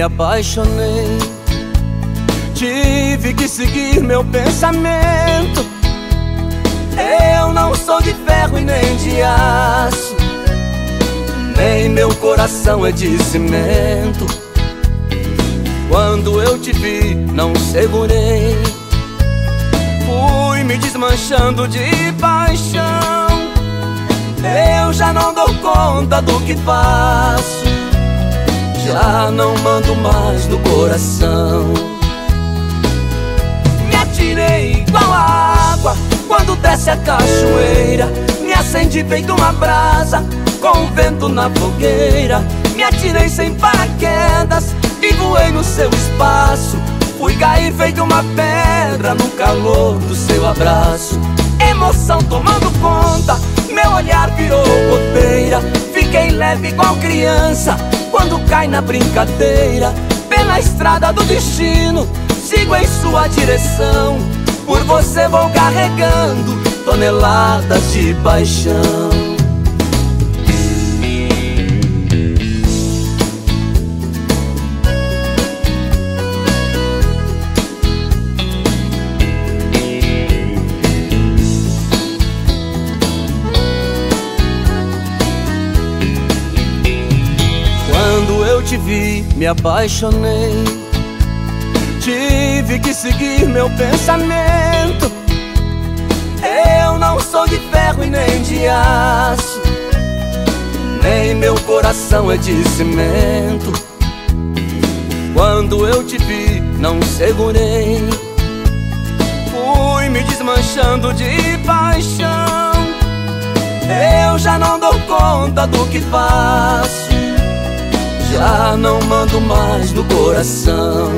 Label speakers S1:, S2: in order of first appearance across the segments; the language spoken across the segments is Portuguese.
S1: me apaixonei. Tive que seguir meu pensamento. Eu não sou de ferro e nem de aço, nem meu coração é de cimento. Quando eu te vi, não segurei. Fui me desmanchando de paixão. Eu já não dou conta do que faço. Já não mando mais no coração. Me atirei igual água quando desce a cachoeira. Me acendi feito uma brasa com o vento na fogueira. Me atirei sem paraquedas e voei no seu espaço. Fui cair feito uma pedra no calor do seu abraço. Emoção tomando conta, meu olhar virou goteira. Fiquei leve igual criança quando cai na brincadeira. Pela estrada do destino, sigo em sua direção. Por você vou carregando toneladas de paixão. Me apaixonei. Tive que seguir meu pensamento. Eu não sou de ferro e nem de aço, nem meu coração é de cimento. Quando eu te vi, não segurei. Fui me desmanchando de paixão. Eu já não dou conta do que faço já não mando mais no coração.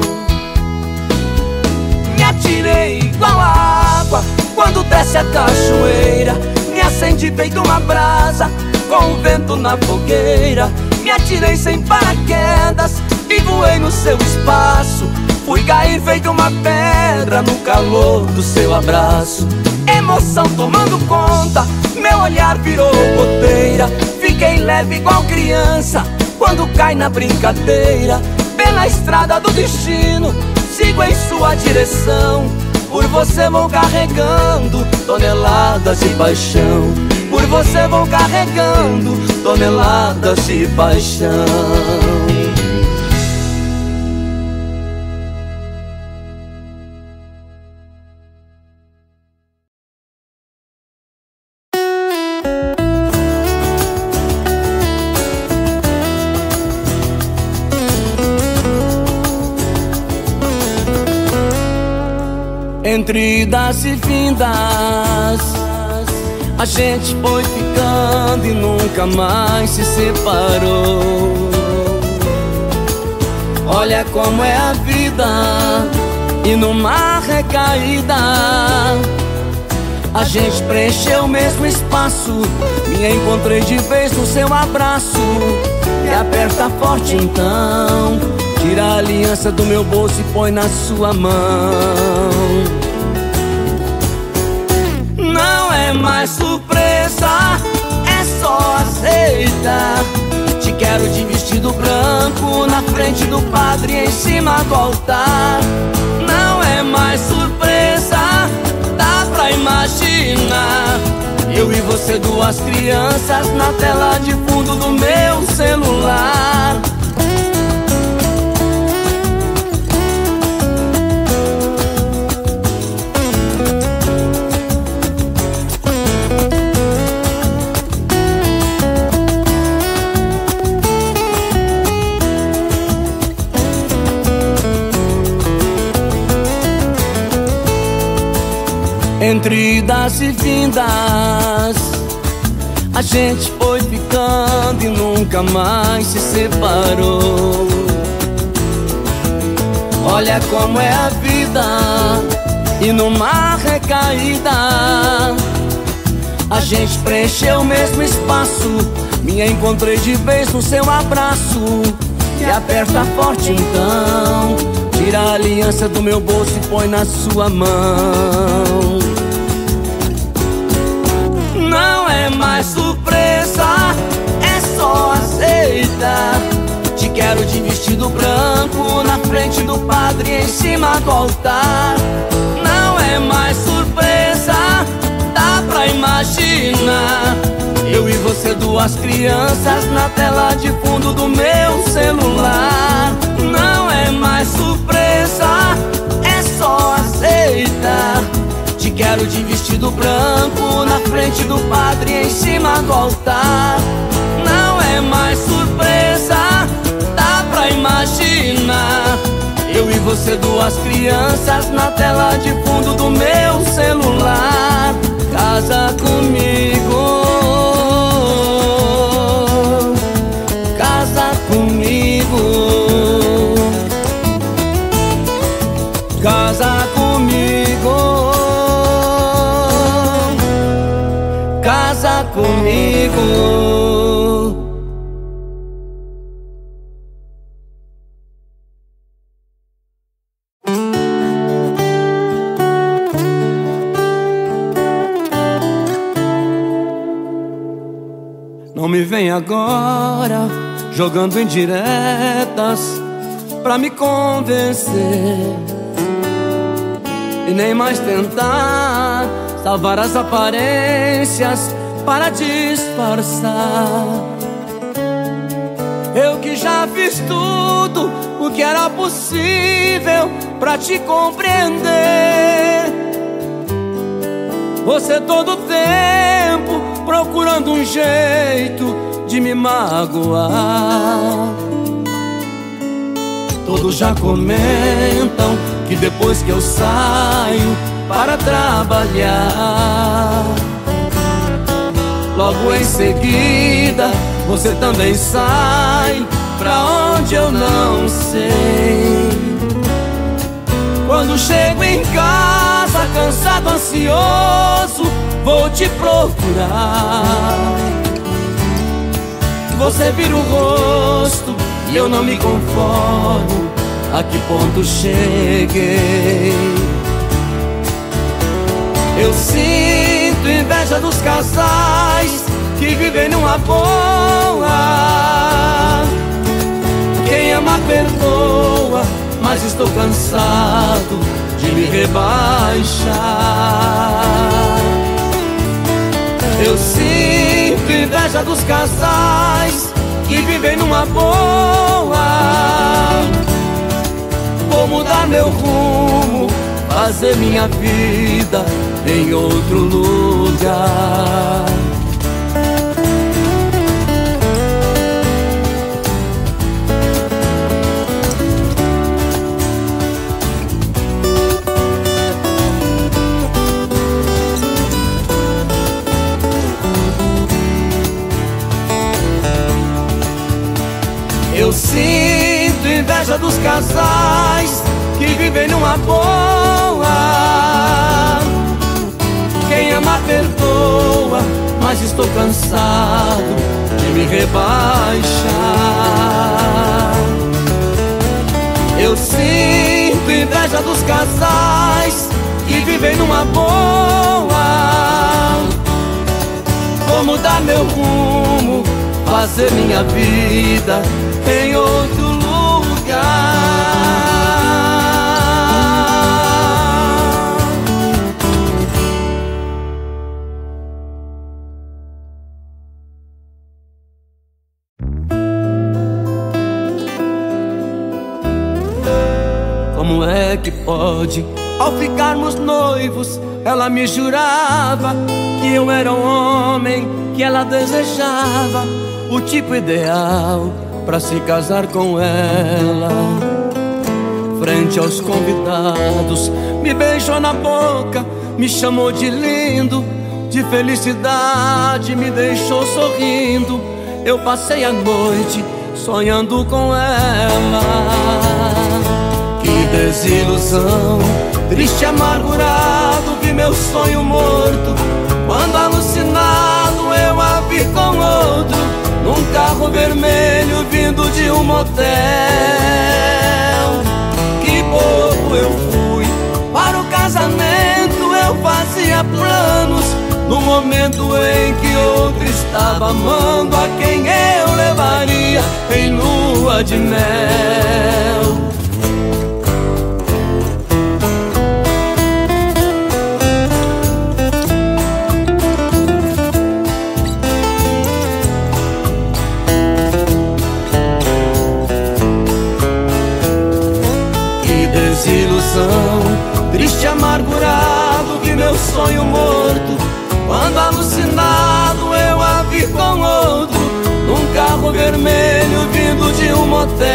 S1: Me atirei igual água quando desce a cachoeira. Me acendi feito uma brasa com o vento na fogueira. Me atirei sem paraquedas e voei no seu espaço. Fui cair feito uma pedra no calor do seu abraço. Emoção tomando conta, meu olhar virou goteira. Fiquei leve igual criança quando cai na brincadeira Pela estrada do destino Sigo em sua direção. Por você vou carregando Toneladas de paixão. Por você vou carregando Toneladas de paixão Entre idas e vindas A gente foi ficando e nunca mais se separou. Olha como é a vida E numa recaída A gente preencheu o mesmo espaço. Me encontrei de vez no seu abraço Me aperta forte então Tira a aliança do meu bolso e põe na sua mão é mais surpresa, é só aceitar. Te quero de vestido branco na frente do padre em cima do altar. Não é mais surpresa, dá pra imaginar. Eu e você, duas crianças na tela de fundo do meu celular. Entre idas e vindas A gente foi ficando e nunca mais se separou. Olha como é a vida E numa recaída A gente preencheu o mesmo espaço. Me encontrei de vez no seu abraço. Me aperta forte então Tira a aliança do meu bolso e põe na sua mão mais surpresa, é só aceitar. Te quero de vestido vestido branco na frente do padre em cima do altar. Não é mais surpresa, dá pra imaginar. Eu e você, duas crianças na tela de fundo do meu celular. Não é mais surpresa, é só aceitar. Te quero de vestido branco na frente do padre em cima do altar. Não é mais surpresa, dá pra imaginar. Eu e você, duas crianças na tela de fundo do meu celular. Casa comigo. Não me vem agora jogando indiretas pra me convencer e nem mais tentar salvar as aparências para disfarçar. Eu que já fiz tudo o que era possível pra te compreender. Você todo tempo procurando um jeito de me magoar. Todos já comentam que depois que eu saio para trabalhar, logo em seguida você também sai pra onde eu não sei. Quando chego em casa, cansado, ansioso, vou te procurar. Você vira o rosto e eu não me conformo. A que ponto cheguei? Eu sinto inveja dos casais que vivem numa boa. Quem ama perdoa, mas estou cansado de me rebaixar. Eu sinto inveja dos casais que vivem numa boa. Vou mudar meu rumo, fazer minha vida em outro lugar. Eu sinto inveja dos casais que vivem numa boa. Quem ama perdoa, mas estou cansado de me rebaixar. Eu sinto inveja dos casais que vivem numa boa. Vou mudar meu rumo, fazer minha vida em outro ao ficarmos noivos, ela me jurava que eu era o homem que ela desejava, o tipo ideal para se casar com ela. Frente aos convidados, me beijou na boca, me chamou de lindo, de felicidade, me deixou sorrindo. Eu passei a noite sonhando com ela. Que desilusão, triste, amargurado, vi meu sonho morto. Quando alucinado eu a vi com outro num carro vermelho vindo de um motel. Que bobo eu fui para o casamento, eu fazia planos. No momento em que outro estava amando a quem eu levaria em lua de mel. Sonho morto. Quando alucinado eu a vi com outro, num carro vermelho vindo de um motel.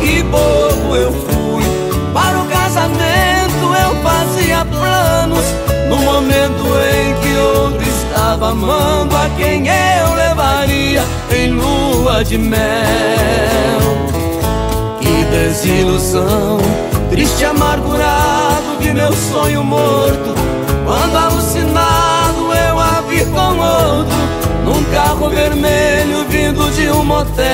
S1: Que bobo eu fui, para o casamento eu fazia planos. No momento em que outro estava amando a quem eu levaria em lua de mel. Que desilusão, triste amargurado, vi meu sonho morto. Quando alucinado eu a vi com outro, num carro vermelho vindo de um motel.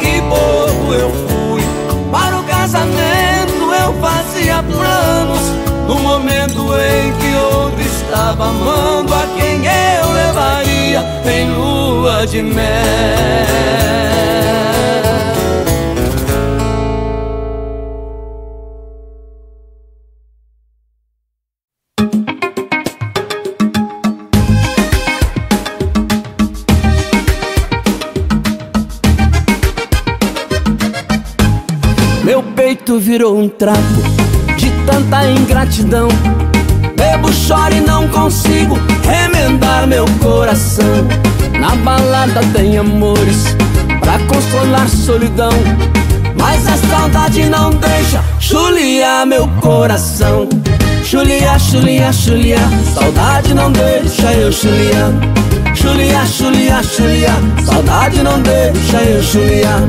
S1: Que bobo eu fui, para o casamento eu fazia planos. No momento em que outro estava amando a quem eu levaria em lua de mel. Um trapo de tanta ingratidão. Bebo, choro e não consigo remendar meu coração. Na balada tem amores pra consolar solidão. Mas a saudade não deixa chuliar meu coração. Chulia, chulia, chulia, saudade não deixa eu chuliar. Chulia, chulia, chulia, saudade não deixa eu chuliar.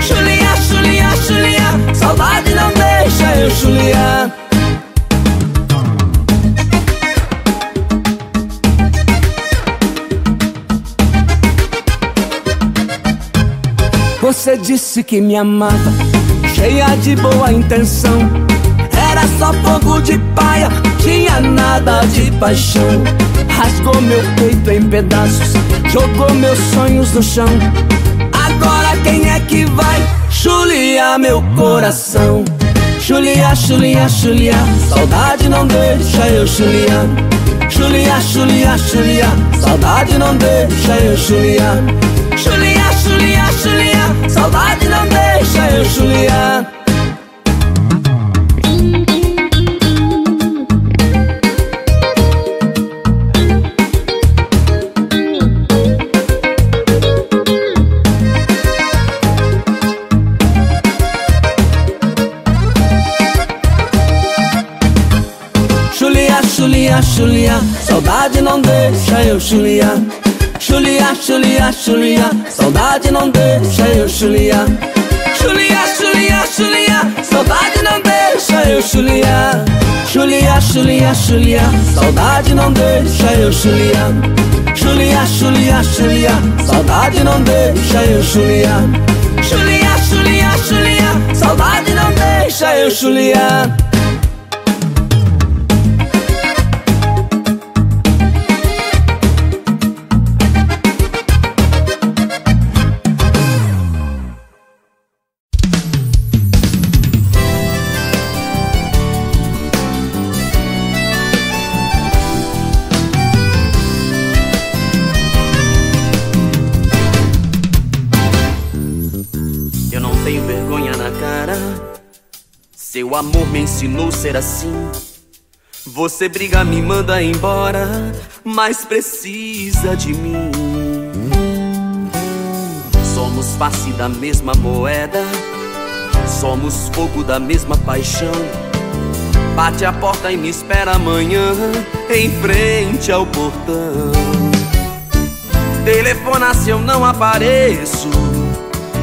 S1: Chulia, chulia, chulia, saudade não deixa eu chuliar. Você disse que me amava, cheia de boa intenção. Era só fogo de paia, tinha nada de paixão. Rasgou meu peito em pedaços, jogou meus sonhos no chão. Agora quem é que vai chuliar meu coração? Chulia, chulia, chulia, saudade não deixa eu chuliar. Chulia, chulia, chulia, saudade não deixa eu chuliar. Chulia, chulia, chulia, saudade não deixa eu chuliar. Chulia, chulia, saudade não deixa eu chuliar. Chulia, chulia, chulia, saudade não deixa eu chuliar. Chulia, chulia, chulia, saudade não deixa eu chuliar. Chulia, chulia, chulia, saudade não deixa eu chuliar. Chulia, chulia, chulia, saudade não deixa eu chuliar. Chulia, chulia, chulia, saudade não deixa eu chuliar. Amor me ensinou ser assim. Você briga, me manda embora, mas precisa de mim. Somos face da mesma moeda, somos fogo da mesma paixão. Bate a porta e me espera amanhã, em frente ao portão. Telefona se eu não apareço.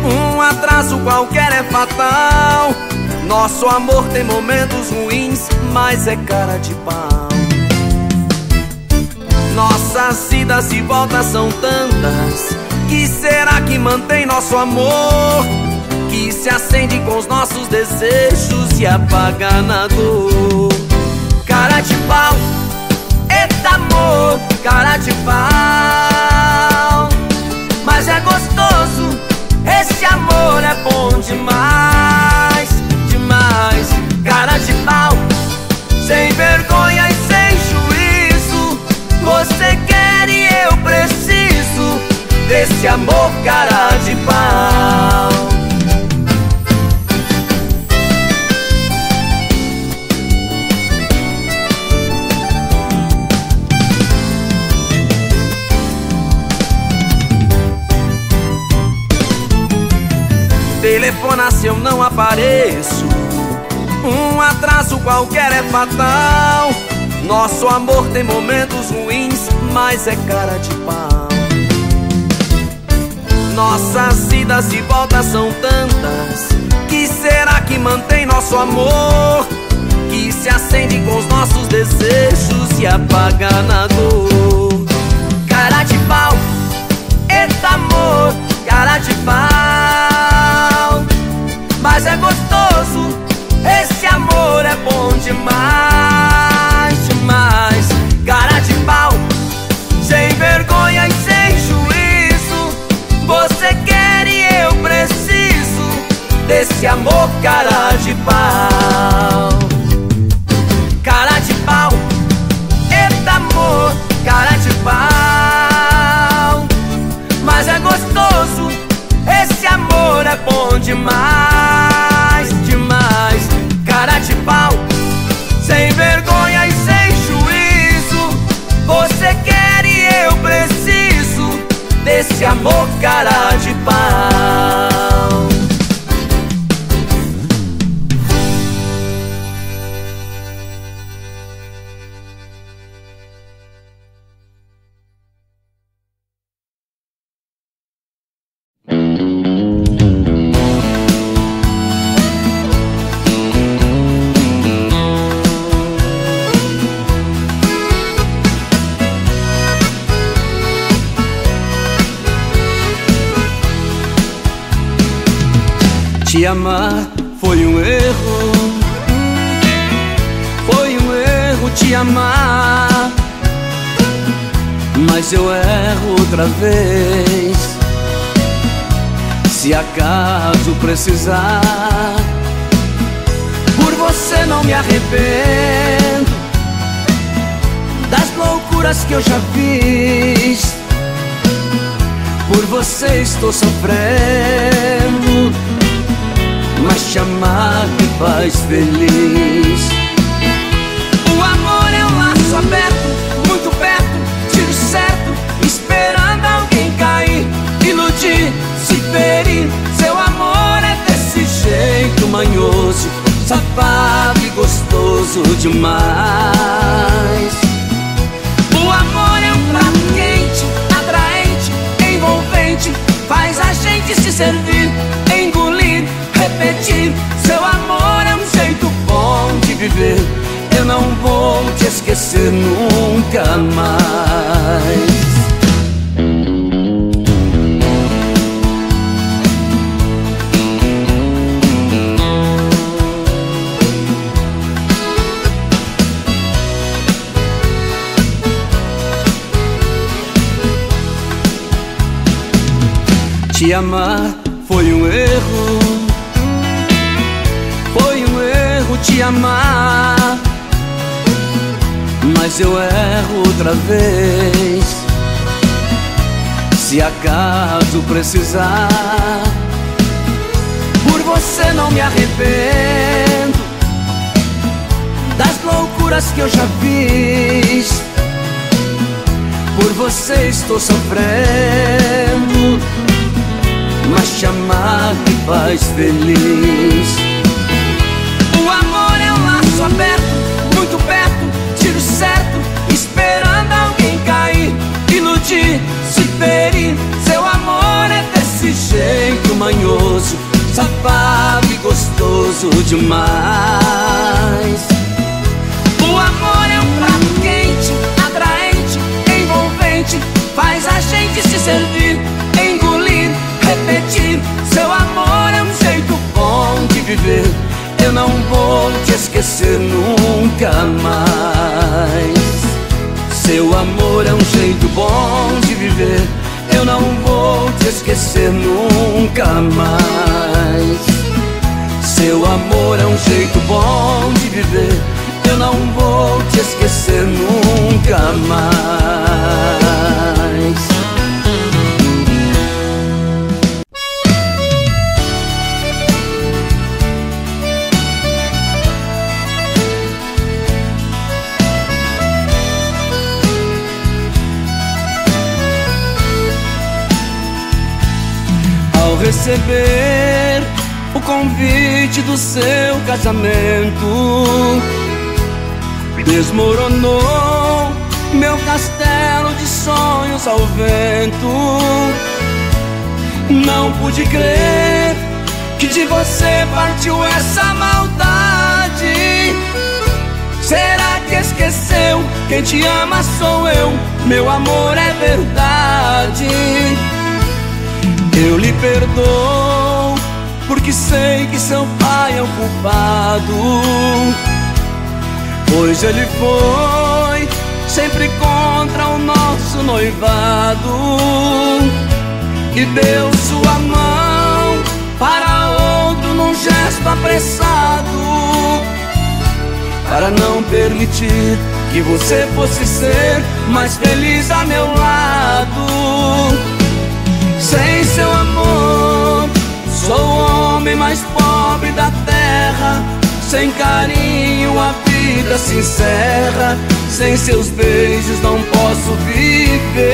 S1: Um atraso qualquer é fatal. Nosso amor tem momentos ruins, mas é cara de pau. Nossas idas e voltas são tantas. Que será que mantém nosso amor? Que se acende com os nossos desejos e apaga na dor. Cara de pau, eita amor, cara de pau. Telefona se eu não apareço. Um atraso qualquer é fatal. Nosso amor tem momentos ruins Mas é cara de pau. Nossas idas e voltas são tantas. Que será que mantém nosso amor? Que se acende com os nossos desejos E apaga na dor. Cara de pau, eita amor Cara de pau mas é gostoso. Mas eu erro outra vez. Se acaso precisar Por você não me arrependo Das loucuras que eu já fiz. Por você estou sofrendo mas te amar me faz feliz se ferir Seu amor é desse jeito manhoso Safado e gostoso demais O amor é um prato quente, atraente, envolvente Faz a gente se servir, engolir repetir. Seu amor é um jeito bom de viver. Eu não vou te esquecer nunca mais. Te amar foi um erro. Te amar. Mas eu erro outra vez. Se acaso precisar Por você não me arrependo Das loucuras que eu já fiz. Por você estou sofrendo Mas te amar me faz feliz aberto, muito perto, tiro certo, esperando alguém cair, iludir, se ferir. Seu amor é desse jeito manhoso, safado e gostoso demais. O amor é um prato quente, atraente, envolvente, faz a gente se servir, Seu amor é um jeito bom de viver eu não vou te esquecer nunca mais. Seu amor é um jeito bom de viver. Eu não vou te esquecer nunca mais. Seu amor é um jeito bom de viver. Eu não vou te esquecer nunca mais. Receber o convite do seu casamento, desmoronou meu castelo de sonhos ao vento. Não pude crer que de você partiu essa maldade. Será que esqueceu? Quem te ama sou eu, meu amor é verdade. Eu lhe perdoo, porque sei que seu pai é o culpado. Pois ele foi sempre contra o nosso noivado. E deu sua mão para outro num gesto apressado. Para não permitir que você fosse ser mais feliz a meu lado. Sem seu amor, sou o homem mais pobre da terra. Sem carinho, a vida se encerra. Sem seus beijos, não posso viver.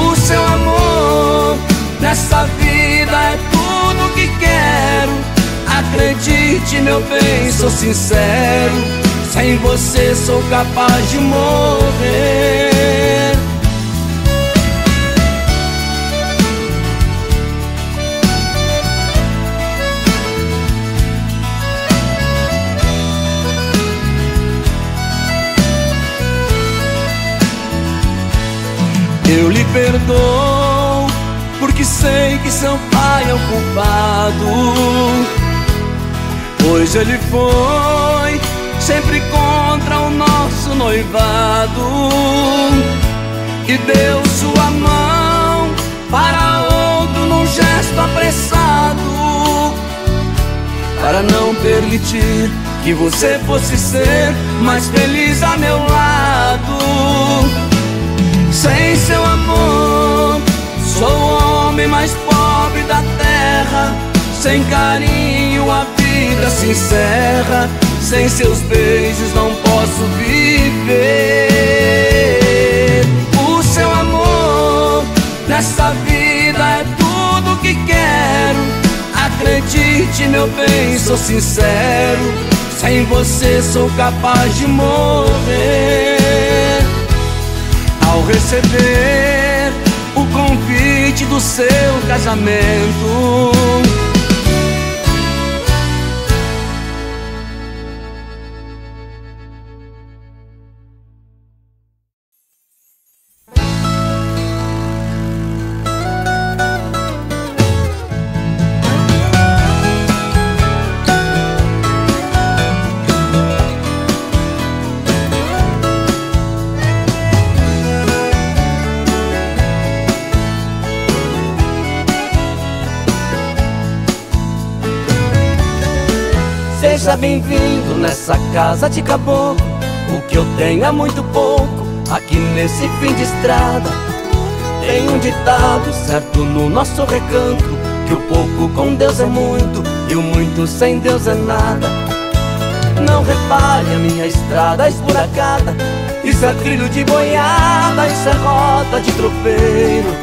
S1: O seu amor nessa vida é tudo que quero. Acredite, meu bem, sou sincero. Sem você, sou capaz de morrer. Eu lhe perdoo, porque sei que seu pai é o culpado. Pois ele foi sempre contra o nosso noivado e deu sua mão para outro num gesto apressado, para não permitir que você fosse ser mais feliz a meu lado. Sem seu homem mais pobre da terra. Sem carinho, a vida se encerra. Sem seus beijos, não posso viver. O seu amor nessa vida é tudo que quero. Acredite, meu bem, sou sincero. Sem você, sou capaz de morrer ao receber o convite do seu casamento. Seja bem-vindo nessa casa de caboclo. O que eu tenho é muito pouco aqui nesse fim de estrada. Tem um ditado certo no nosso recanto: que o pouco com Deus é muito e o muito sem Deus é nada. Não repare a minha estrada esburacada. Isso é trilho de boiada, isso é rota de tropeiro.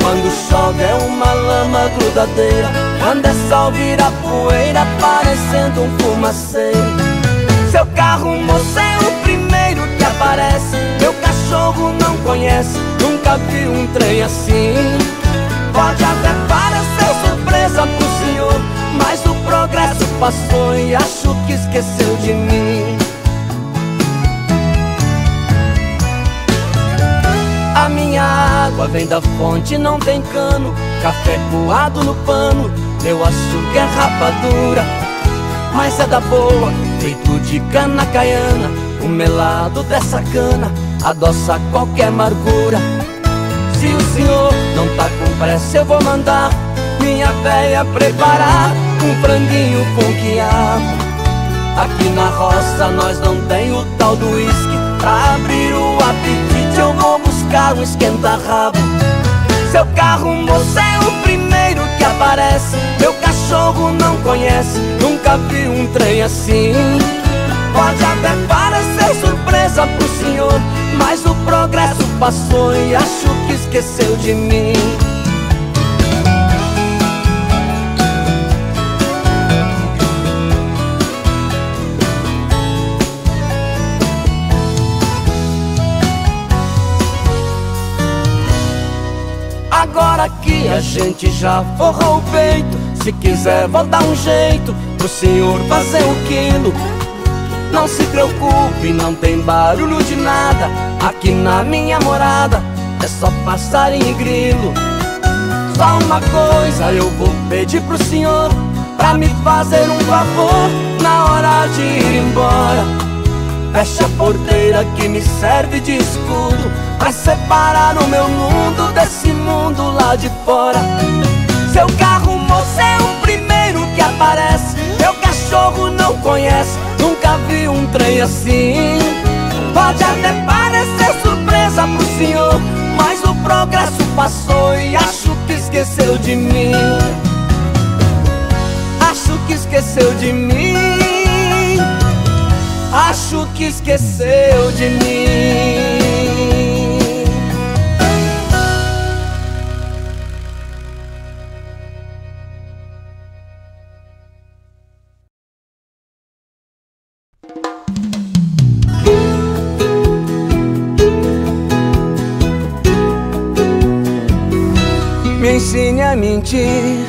S1: Quando chove é uma lama grudadeira É sol vira poeira Parecendo um fumaceiro Seu carro, moço, é o primeiro que aparece. Meu cachorro não conhece Nunca vi um trem assim. Pode até parecer surpresa pro senhor Mas o progresso passou e acho que esqueceu de mim. A minha água vem da fonte, não tem cano. Café coado no pano, meu açúcar é rapadura Mas é da boa, feito de cana caiana O melado dessa cana adoça qualquer amargura. Se o senhor não tá com pressa, eu vou mandar Minha véia preparar um franguinho com quiabo. Aqui na roça nós não tem o tal do uísque. Pra abrir o apetite eu vou buscar um esquenta-rabo. Seu carro, moço, é o aparece Meu cachorro não conhece, nunca vi um trem assim. Pode até parecer surpresa pro senhor Mas o progresso passou e acho que esqueceu de mim gente já forrou o peito. Se quiser vou dar um jeito Pro senhor fazer um quilo Não se preocupe, não tem barulho de nada Aqui na minha morada. É só passarinho e grilo. Só uma coisa eu vou pedir pro senhor Pra me fazer um favor Na hora de ir embora Feche a porteira que me serve de escudo Pra separar o meu mundo desse mundo lá de fora. Seu carro, moço, é o primeiro que aparece Meu cachorro não conhece, nunca vi um trem assim. Pode até parecer surpresa pro senhor Mas o progresso passou e acho que esqueceu de mim. Acho que esqueceu de mim Acho que esqueceu de mim Me ensine a mentir.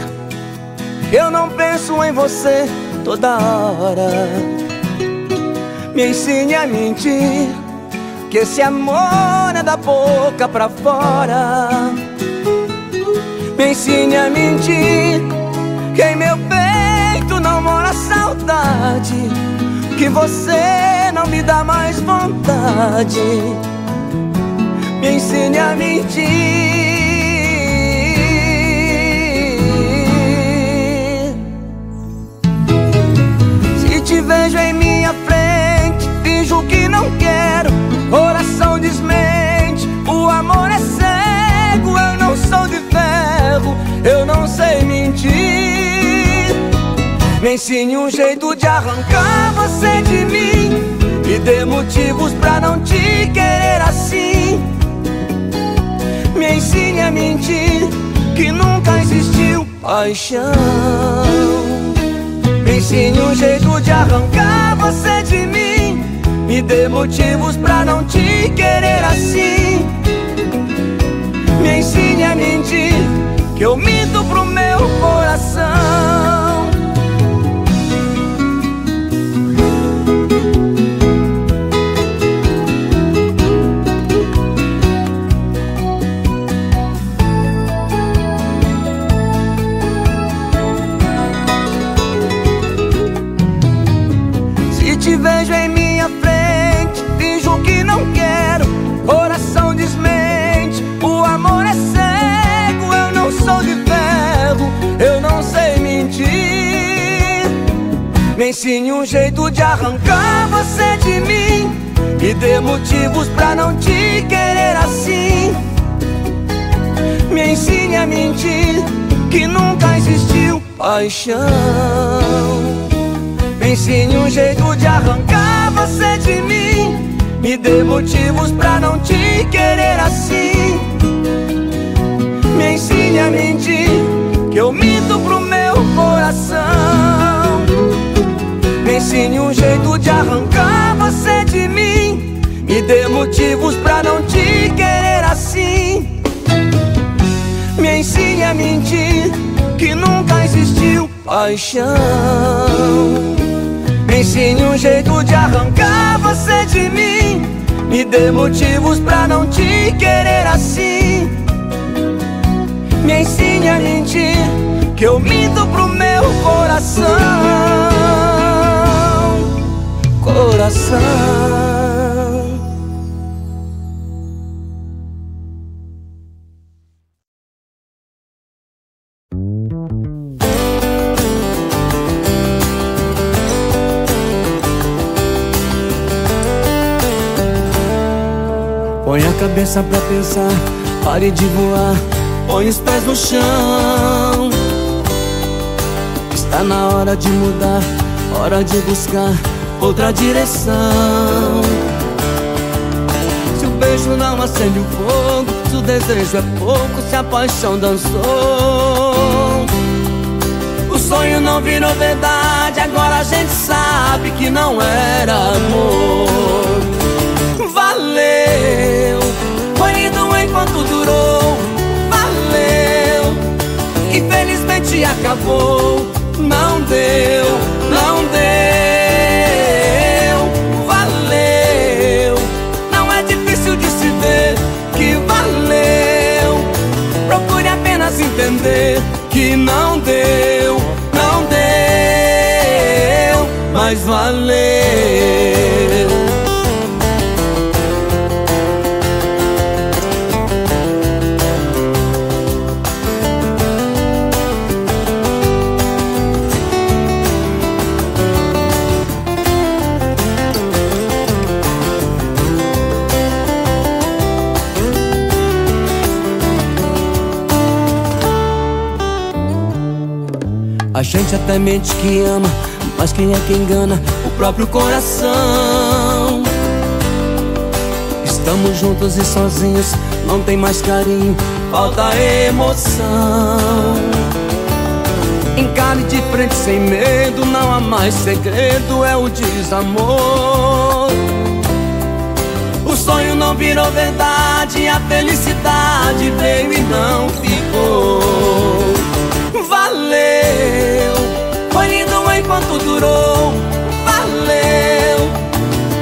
S1: Eu não penso em você toda hora. Me ensine a mentir. Que esse amor é da boca pra fora. Me ensine a mentir. Que em meu peito não mora saudade. Que você não me dá mais vontade. Me ensine a mentir. te vejo em minha frente, finjo que não quero. Coração desmente, o amor é cego. Eu não sou de ferro, eu não sei mentir. Me ensine um jeito de arrancar você de mim. Me dê motivos pra não te querer assim. Me ensine a mentir que nunca existiu paixão. Me ensine um jeito de arrancar você de mim Me dê motivos pra não te querer assim. Me ensine a mentir Que eu minto pro meu coração Me ensine um jeito de arrancar você de mim. Me dê motivos pra não te querer assim. Me ensine a mentir que nunca existiu paixão. Me ensine um jeito de arrancar você de mim Me dê motivos pra não te querer assim Me ensine a mentir Que eu minto pro meu coração Ensine um jeito de arrancar você de mim. Me dê motivos pra não te querer assim. Me ensine a mentir Que nunca existiu paixão. Me ensine um jeito de arrancar você de mim. Me dê motivos pra não te querer assim. Me ensine a mentir Que eu minto pro meu coração Coração Põe a cabeça pra pensar, pare de voar, põe os pés no chão. Está na hora de mudar, hora de buscar outra direção. Se o beijo não acende o fogo, se o desejo é pouco, se a paixão dançou. O sonho não virou verdade, agora a gente sabe que não era amor. Valeu, foi lindo enquanto durou. Valeu, acabou. Não deu, não deu. Entender que não deu, não deu, mas valeu. Gente até mente que ama, mas quem é que engana? O próprio coração. Estamos juntos e sozinhos, não tem mais carinho, falta emoção. Encare de frente sem medo, não há mais segredo, é o desamor. O sonho não virou verdade, a felicidade veio e não ficou. Valeu, foi lindo enquanto durou. Valeu,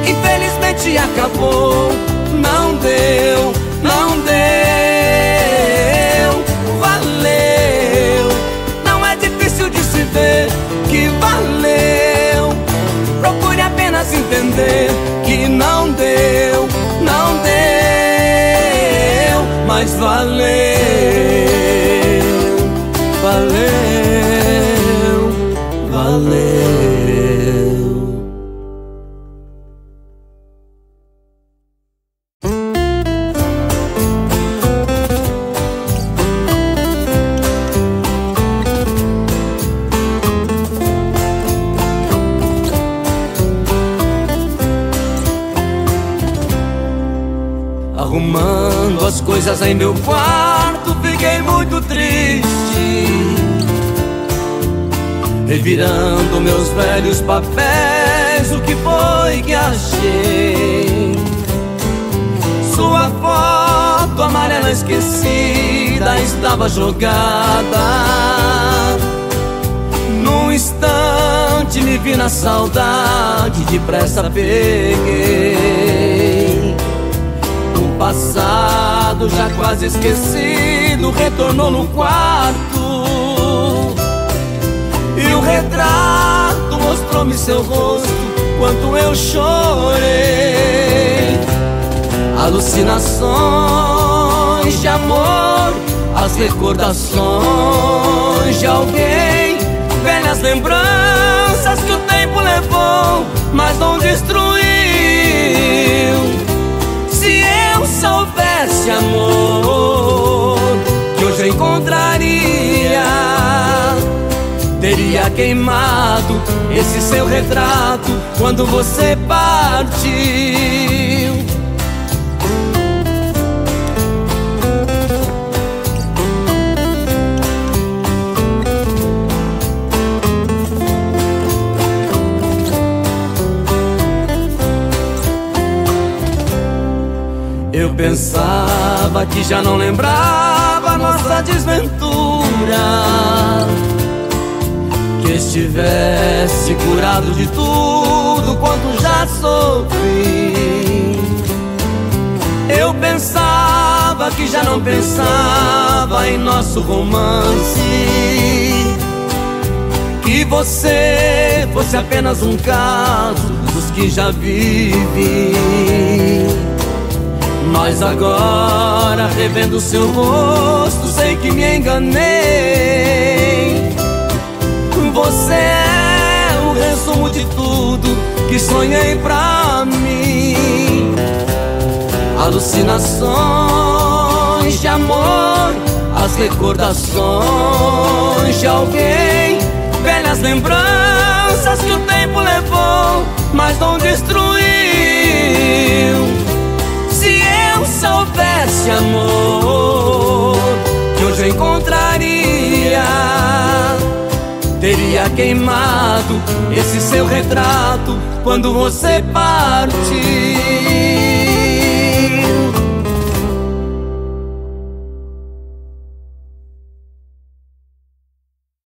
S1: infelizmente acabou. Não deu, não deu. Valeu, não é difícil de se ver que valeu. Procure apenas entender que não deu, não deu, mas valeu as coisas em meu quarto, fiquei muito triste. Revirando meus velhos papéis, o que foi que achei? Sua foto amarela esquecida estava jogada. Num instante me vi na saudade, depressa peguei. O passado já quase esquecido retornou no quarto e o retrato mostrou-me seu rosto quanto eu chorei. Alucinações de amor, as recordações de alguém, velhas lembranças que o tempo levou, mas não destruiu. Soubesse amor, que hoje eu encontraria teria queimado esse seu retrato quando você partiu. Pensava que já não lembrava nossa desventura estivesse curado de tudo quanto já sofri. Eu pensava que já não pensava em nosso romance. Que você fosse apenas um caso dos que já vivi. Mas agora, revendo seu rosto, sei que me enganei. Você é o resumo de tudo que sonhei pra mim. Alucinações de amor, as recordações de alguém, velhas lembranças que o tempo levou, mas não destruiu. Se eu soubesse amor, que hoje eu encontraria teria queimado esse seu retrato quando você partiu.